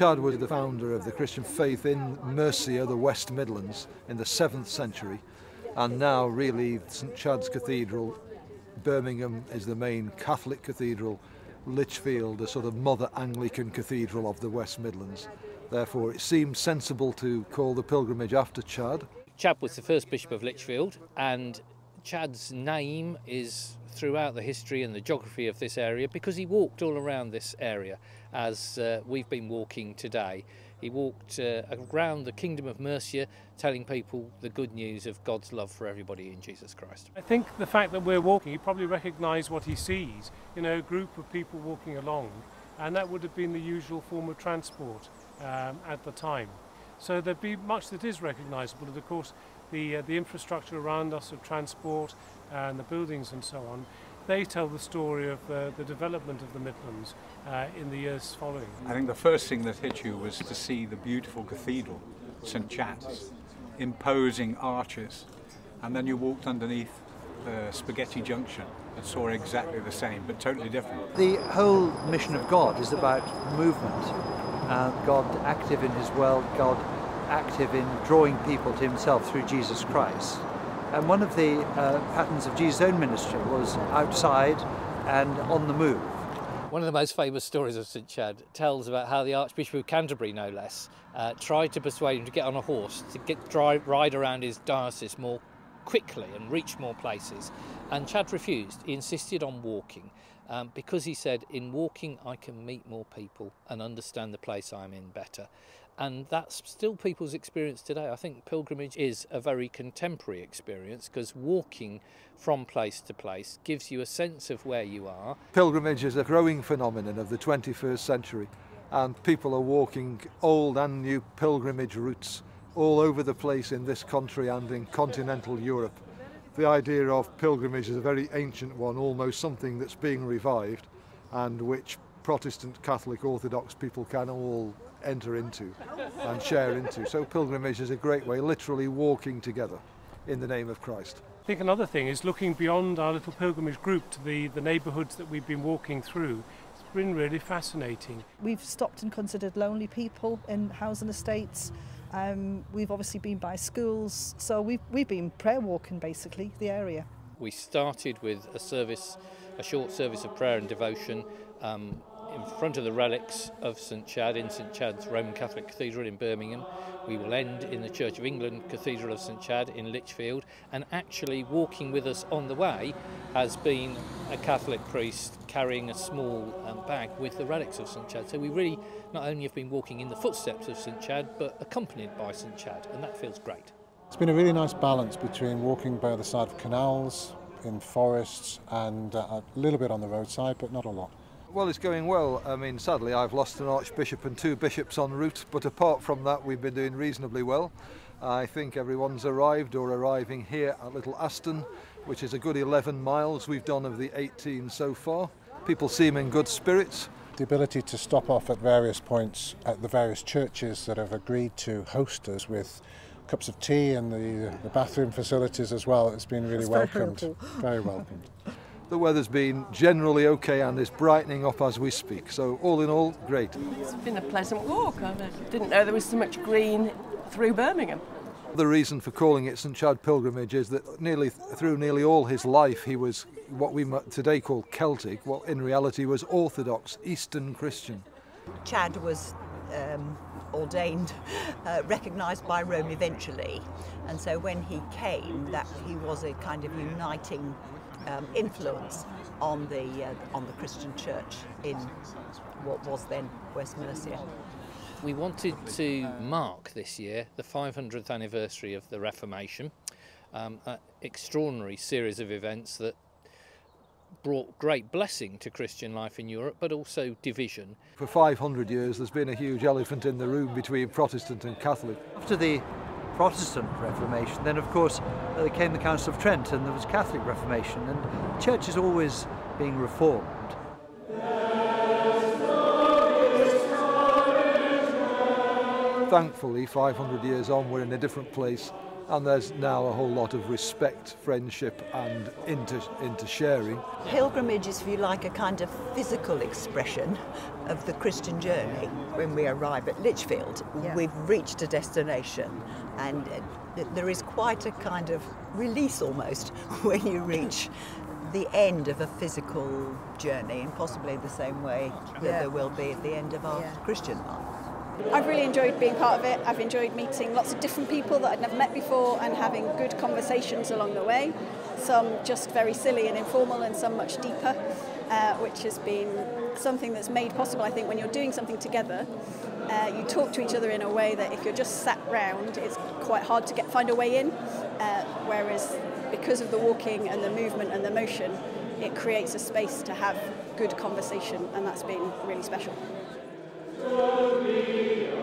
Chad was the founder of the Christian faith in Mercia, the West Midlands, in the 7th century. And now, really, St Chad's Cathedral, Birmingham, is the main Catholic cathedral. Lichfield, the sort of mother Anglican cathedral of the West Midlands. Therefore, it seemed sensible to call the pilgrimage after Chad. Chad was the first bishop of Lichfield, and Chad's name is throughout the history and the geography of this area because he walked all around this area as uh, we've been walking today. He walked uh, around the kingdom of Mercia telling people the good news of God's love for everybody in Jesus Christ. I think the fact that we're walking, he probably recognised what he sees, you know, a group of people walking along, and that would have been the usual form of transport um, at the time. So there'd be much that is recognisable, and of course the, uh, the infrastructure around us of transport and the buildings and so on, they tell the story of uh, the development of the Midlands uh, in the years following. I think the first thing that hit you was to see the beautiful cathedral, St Chad's, imposing arches, and then you walked underneath the Spaghetti Junction and saw exactly the same, but totally different. The whole mission of God is about movement, uh, God active in His world, God active in drawing people to Himself through Jesus Christ. And one of the uh, patterns of Jesus' own ministry was outside and on the move. One of the most famous stories of St Chad tells about how the Archbishop of Canterbury, no less, uh, tried to persuade him to get on a horse to get drive, ride around his diocese more quickly and reach more places. And Chad refused. He insisted on walking um, because he said, in walking, I can meet more people and understand the place I'm in better and that's still people's experience today. I think pilgrimage is a very contemporary experience because walking from place to place gives you a sense of where you are. Pilgrimage is a growing phenomenon of the 21st century, and people are walking old and new pilgrimage routes all over the place in this country and in continental Europe. The idea of pilgrimage is a very ancient one, almost something that's being revived and which Protestant, Catholic, Orthodox people can all enter into and share into. So pilgrimage is a great way, literally walking together in the name of Christ. I think another thing is looking beyond our little pilgrimage group to the, the neighbourhoods that we've been walking through. It's been really fascinating. We've stopped and considered lonely people in housing estates. Um, we've obviously been by schools, so we've, we've been prayer walking basically the area. We started with a service, a short service of prayer and devotion um, in front of the relics of St Chad in St Chad's Roman Catholic Cathedral in Birmingham. We will end in the Church of England Cathedral of St Chad in Lichfield. And actually, walking with us on the way has been a Catholic priest carrying a small um, bag with the relics of St Chad. So we really not only have been walking in the footsteps of St Chad, but accompanied by St Chad, and that feels great. It's been a really nice balance between walking by the side of canals, in forests, and uh, a little bit on the roadside, but not a lot. Well, it's going well. I mean, sadly, I've lost an archbishop and two bishops en route, but apart from that, we've been doing reasonably well. I think everyone's arrived or arriving here at Little Aston, which is a good 11 miles we've done of the 18 so far. People seem in good spirits. The ability to stop off at various points at the various churches that have agreed to host us with cups of tea and the, the bathroom facilities as well, it's been really That's welcomed. Very, very welcomed. The weather's been generally okay and is brightening up as we speak. So all in all, great. It's been a pleasant walk. I didn't know there was so much green through Birmingham. The reason for calling it St Chad Pilgrimage is that nearly through nearly all his life he was what we today call Celtic, what in reality was Orthodox Eastern Christian. Chad was um, ordained, uh, recognised by Rome eventually, and so when he came, that he was a kind of uniting um, influence on the uh, on the Christian Church in what was then West Mercia. We wanted to mark this year the 500th anniversary of the Reformation, um, an extraordinary series of events that brought great blessing to Christian life in Europe, but also division. For 500 years, there's been a huge elephant in the room between Protestant and Catholic. After the Protestant Reformation, then of course there came the Council of Trent and there was Catholic Reformation and the church is always being reformed. Thankfully, 500 years on, we're in a different place and there's now a whole lot of respect, friendship, and inter, inter sharing. Pilgrimage is, if you like, a kind of physical expression of the Christian journey. When we arrive at Lichfield, Yeah. we've reached a destination, and there is quite a kind of release almost when you reach the end of a physical journey, and possibly the same way that Yeah. there will be at the end of our Yeah. Christian life. I've really enjoyed being part of it. I've enjoyed meeting lots of different people that I'd never met before and having good conversations along the way. Some just very silly and informal, and some much deeper, uh, which has been something that's made possible, I think, when you're doing something together. Uh, you talk to each other in a way that if you're just sat round, it's quite hard to get find a way in. Uh, whereas because of the walking and the movement and the motion, it creates a space to have good conversation, and that's been really special to me.